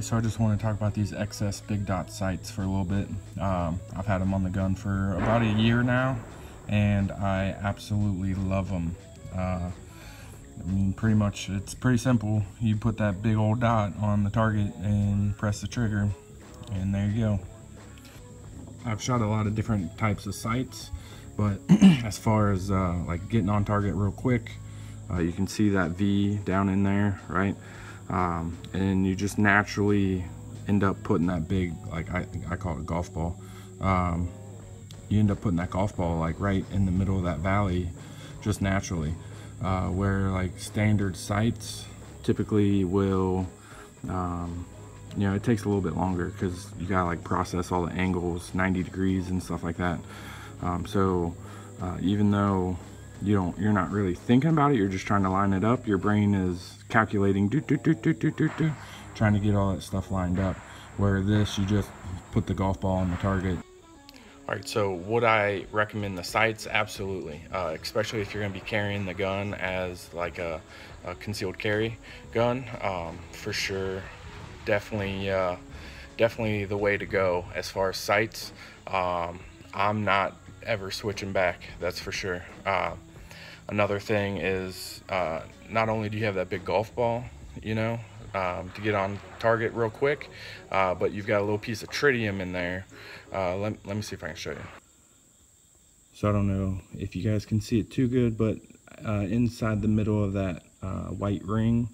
so I just want to talk about these XS big dot sights for a little bit. Um, I've had them on the gun for about a year now, and I absolutely love them. Uh, I mean, pretty much, it's pretty simple. You put that big old dot on the target and press the trigger, and there you go. I've shot a lot of different types of sights, but as far as uh, like getting on target real quick, uh, you can see that V down in there, right? Um, and you just naturally end up putting that big, like I, I call it a golf ball. Um, you end up putting that golf ball like right in the middle of that valley, just naturally. Uh, where like standard sights typically will, um, you know, it takes a little bit longer because you gotta like process all the angles, 90 degrees and stuff like that. Um, so uh, even though you don't you're not really thinking about it you're just trying to line it up. Your brain is calculating do, do, do, do, do, do, do, trying to get all that stuff lined up. Where this you just put the golf ball on the target. All right so would i recommend the sights? Absolutely. Uh, especially if you're going to be carrying the gun as like a, a concealed carry gun um, for sure. Definitely uh, definitely the way to go as far as sights. Um, i'm not ever switching back that's for sure. Uh, Another thing is uh, not only do you have that big golf ball, you know, um, to get on target real quick, uh, but you've got a little piece of tritium in there. Uh, let, let me see if I can show you. So I don't know if you guys can see it too good, but uh, inside the middle of that uh, white ring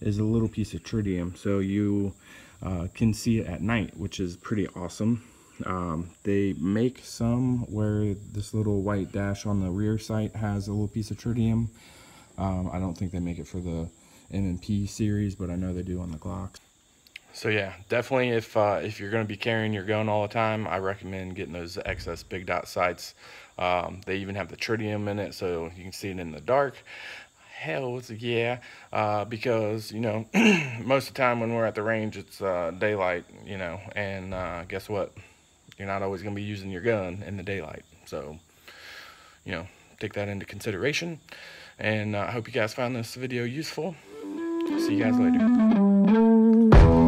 is a little piece of tritium. So you uh, can see it at night, which is pretty awesome. Um, they make some where this little white dash on the rear sight has a little piece of tritium. Um, I don't think they make it for the M&P series, but I know they do on the Glocks. So yeah, definitely if uh, if you're going to be carrying your gun all the time, I recommend getting those XS big dot sights. Um, they even have the tritium in it, so you can see it in the dark. Hell yeah, uh, because you know most of the time when we're at the range, it's uh, daylight, you know, and uh, guess what? You're not always going to be using your gun in the daylight. So, you know, take that into consideration. And I hope you guys found this video useful. See you guys later.